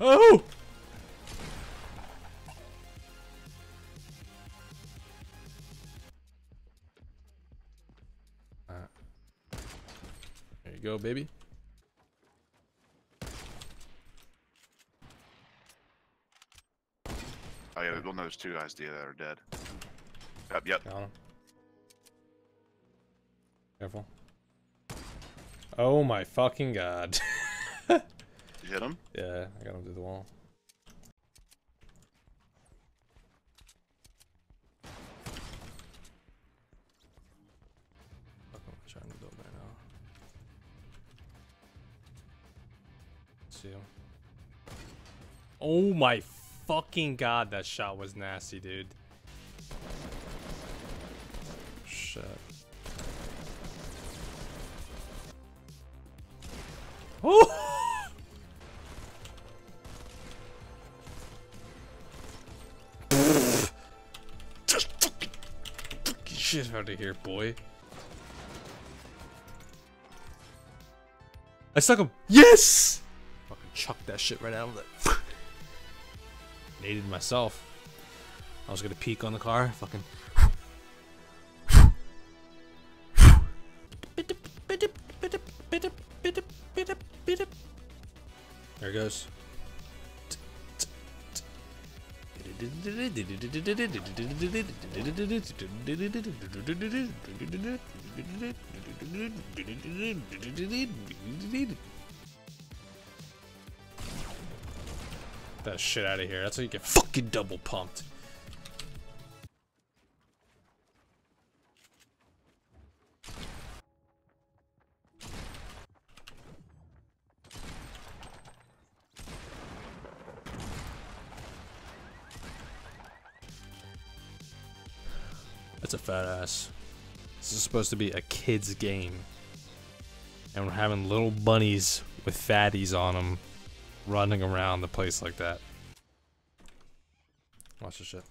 Oh! There you go, baby. Oh yeah, well, no, there's two guys there that are dead. Yep, yep. Got him. Careful. Oh my fucking god. You hit him? yeah, I got him through the wall. Fuck am trying to build right now? See him. Oh my fucking god, that shot was nasty, dude. Shit. Oh! Just fucking. Shit out of here, boy. I stuck him. Yes! Fucking chuck that shit right out of it. Naded myself. I was gonna peek on the car. Fucking. There it goes. That shit out of here. That's how you get fucking double pumped. That's a fat ass. This is supposed to be a kid's game. And we're having little bunnies with fatties on them running around the place like that. Watch this shit.